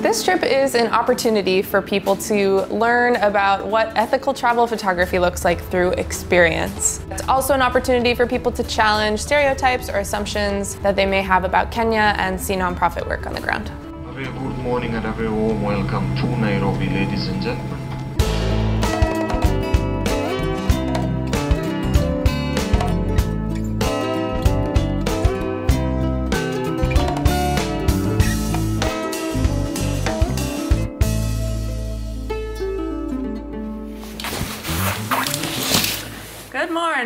This trip is an opportunity for people to learn about what ethical travel photography looks like through experience. It's also an opportunity for people to challenge stereotypes or assumptions that they may have about Kenya and see nonprofit work on the ground. A very good morning and a very warm welcome to Nairobi, ladies and gentlemen.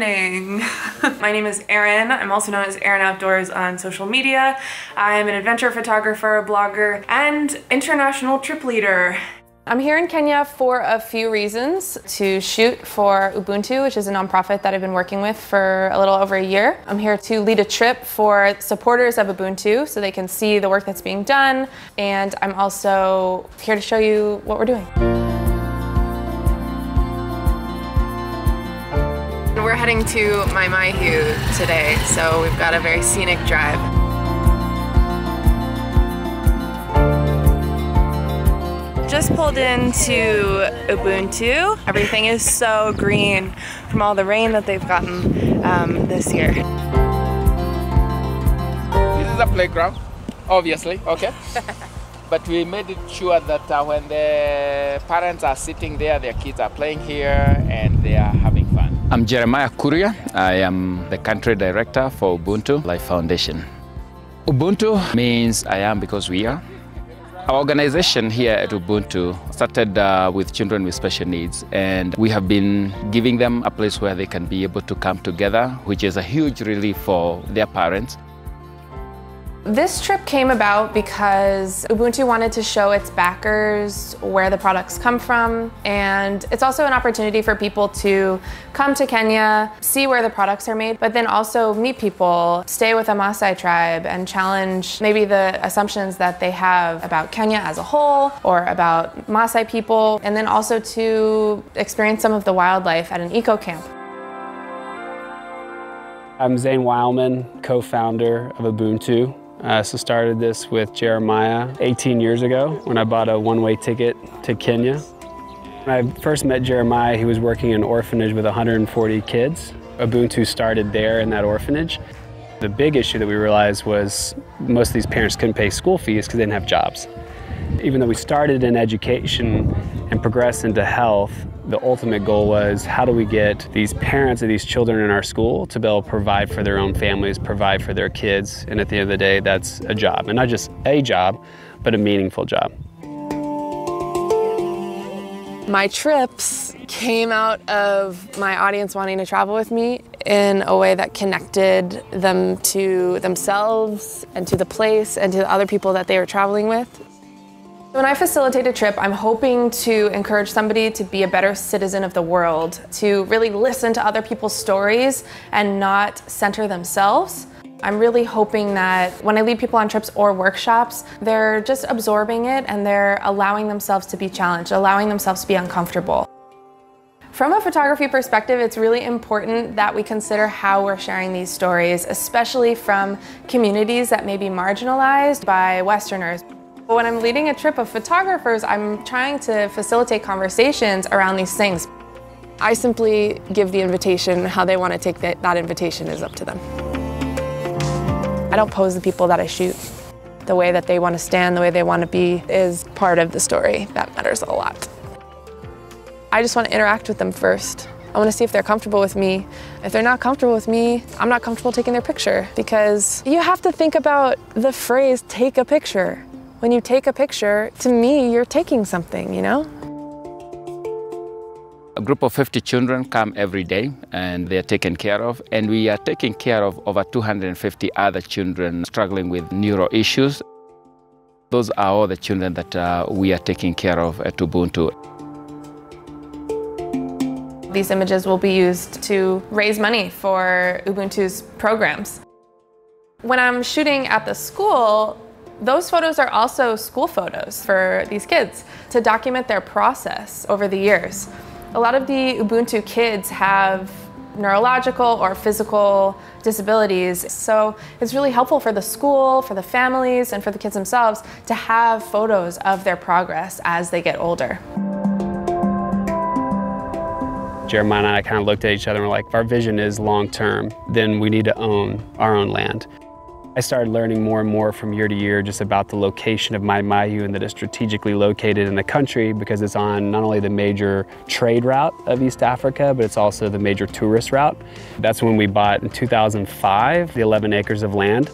Morning. My name is Erin. I'm also known as Erin Outdoors on social media. I'm an adventure photographer, blogger, and international trip leader. I'm here in Kenya for a few reasons to shoot for Ubuntu, which is a nonprofit that I've been working with for a little over a year. I'm here to lead a trip for supporters of Ubuntu so they can see the work that's being done. And I'm also here to show you what we're doing. Heading to Mai Mahiu today, so we've got a very scenic drive. Just pulled into Ubuntu. Everything is so green from all the rain that they've gotten um, this year. This is a playground, obviously, okay? but we made it sure that uh, when the parents are sitting there, their kids are playing here and they are having fun. I'm Jeremiah Kuria. I am the country director for Ubuntu Life Foundation. Ubuntu means I am because we are. Our organization here at Ubuntu started uh, with children with special needs, and we have been giving them a place where they can be able to come together, which is a huge relief for their parents. This trip came about because Ubuntu wanted to show its backers where the products come from, and it's also an opportunity for people to come to Kenya, see where the products are made, but then also meet people, stay with a Maasai tribe, and challenge maybe the assumptions that they have about Kenya as a whole or about Maasai people, and then also to experience some of the wildlife at an eco camp. I'm Zane Wilemon, co-founder of Ubuntu. Uh, so started this with Jeremiah 18 years ago when I bought a one-way ticket to Kenya. When I first met Jeremiah, he was working in an orphanage with 140 kids. Ubuntu started there in that orphanage. The big issue that we realized was most of these parents couldn't pay school fees because they didn't have jobs. Even though we started in education and progressed into health, the ultimate goal was how do we get these parents of these children in our school to be able to provide for their own families, provide for their kids, and at the end of the day, that's a job. And not just a job, but a meaningful job. My trips came out of my audience wanting to travel with me in a way that connected them to themselves and to the place and to the other people that they were traveling with. When I facilitate a trip, I'm hoping to encourage somebody to be a better citizen of the world, to really listen to other people's stories and not center themselves. I'm really hoping that when I lead people on trips or workshops, they're just absorbing it and they're allowing themselves to be challenged, allowing themselves to be uncomfortable. From a photography perspective, it's really important that we consider how we're sharing these stories, especially from communities that may be marginalized by Westerners. When I'm leading a trip of photographers, I'm trying to facilitate conversations around these things. I simply give the invitation, how they want to take that, that invitation is up to them. I don't pose the people that I shoot. The way that they want to stand, the way they want to be is part of the story. That matters a lot. I just want to interact with them first. I want to see if they're comfortable with me. If they're not comfortable with me, I'm not comfortable taking their picture because you have to think about the phrase take a picture. When you take a picture, to me, you're taking something, you know? A group of 50 children come every day and they are taken care of. And we are taking care of over 250 other children struggling with neuro issues. Those are all the children that uh, we are taking care of at Ubuntu. These images will be used to raise money for Ubuntu's programs. When I'm shooting at the school, those photos are also school photos for these kids to document their process over the years. A lot of the Ubuntu kids have neurological or physical disabilities. So it's really helpful for the school, for the families, and for the kids themselves to have photos of their progress as they get older. Jeremiah and I kind of looked at each other and were like, if our vision is long term, then we need to own our own land. I started learning more and more from year to year just about the location of Mai Mahiu and that it's strategically located in the country because it's on not only the major trade route of East Africa, but it's also the major tourist route. That's when we bought in 2005 the 11 acres of land.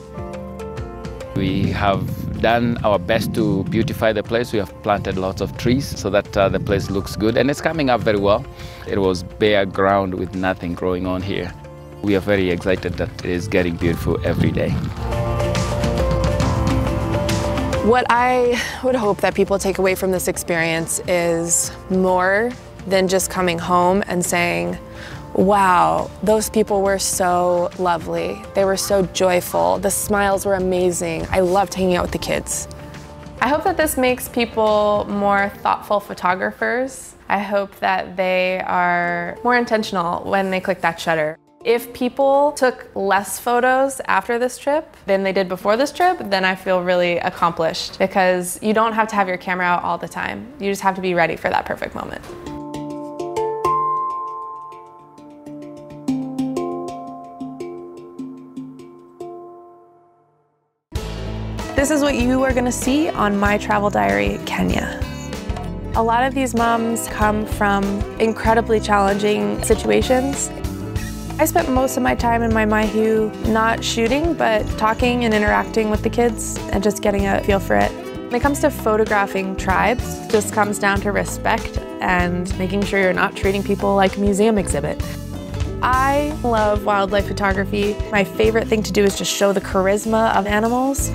We have done our best to beautify the place. We have planted lots of trees so that uh, the place looks good and it's coming up very well. It was bare ground with nothing growing on here. We are very excited that it is getting beautiful every day. What I would hope that people take away from this experience is more than just coming home and saying, wow, those people were so lovely. They were so joyful. The smiles were amazing. I loved hanging out with the kids. I hope that this makes people more thoughtful photographers. I hope that they are more intentional when they click that shutter. If people took less photos after this trip than they did before this trip, then I feel really accomplished because you don't have to have your camera out all the time. You just have to be ready for that perfect moment. This is what you are gonna see on My Travel Diary Kenya. A lot of these moms come from incredibly challenging situations I spent most of my time in Mai Mahiu not shooting, but talking and interacting with the kids and just getting a feel for it. When it comes to photographing tribes, just comes down to respect and making sure you're not treating people like a museum exhibit. I love wildlife photography. My favorite thing to do is just show the charisma of animals.